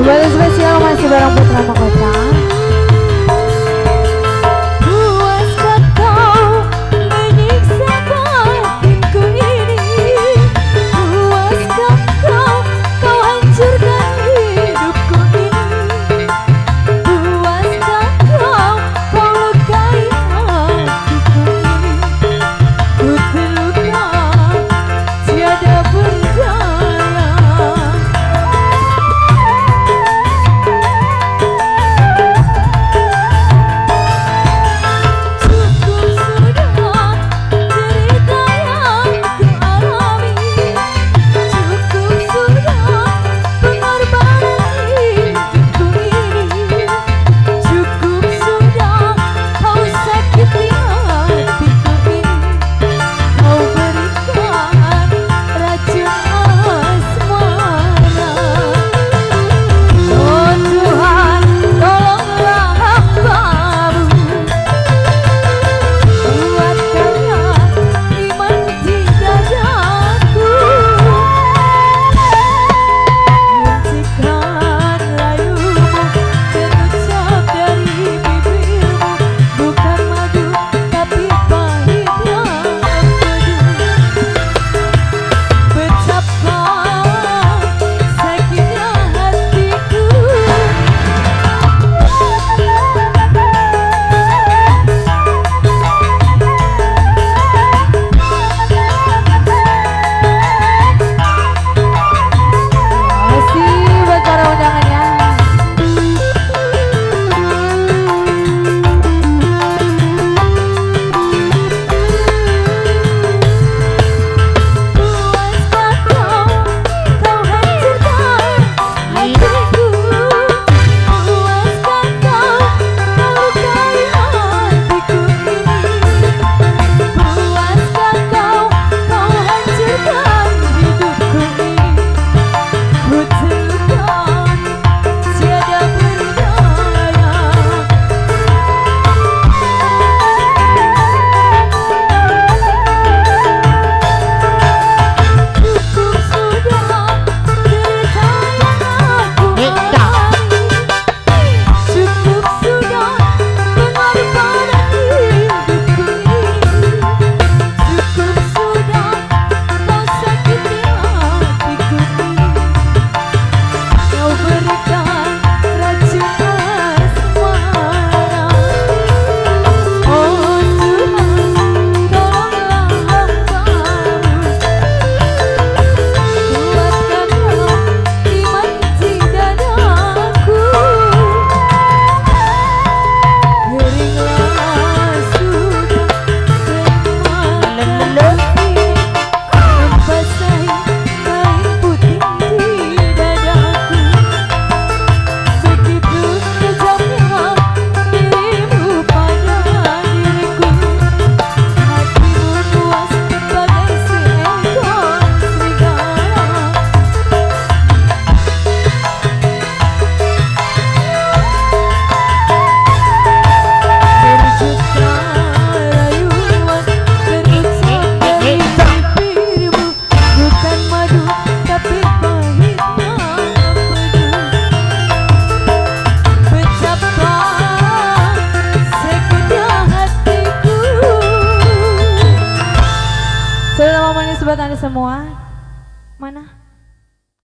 barang putra mahkota buat anda semua. Mana?